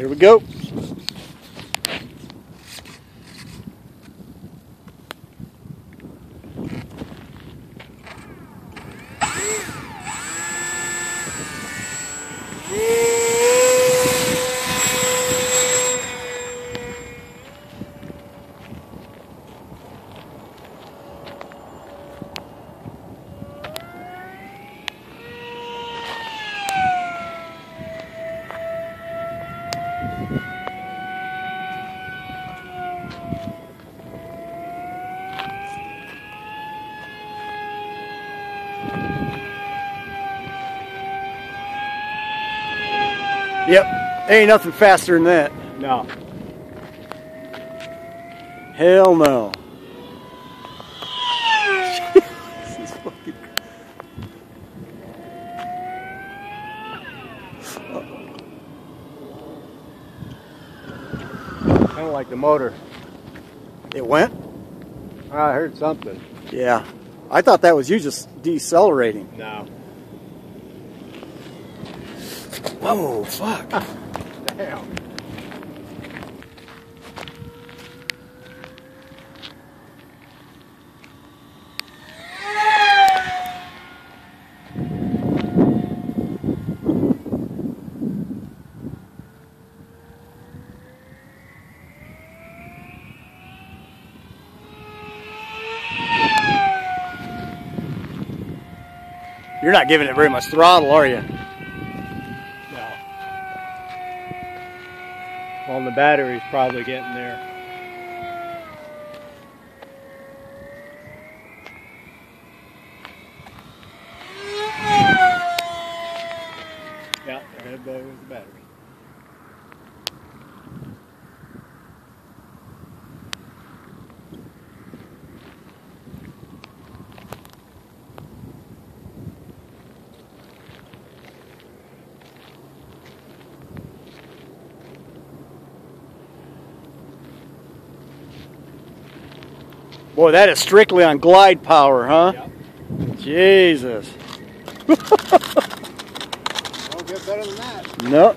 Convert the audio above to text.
Here we go. Yep. Ain't nothing faster than that. No. Hell no. This is fucking- Kind of like the motor. It went? I heard something. Yeah. I thought that was you just decelerating. No. Whoa, fuck. You're not giving it very much throttle, are you? No. Well, the battery's probably getting there. Yeah, head boy was the battery. Boy, that is strictly on glide power, huh? Yep. Jesus. Don't get better than that. No,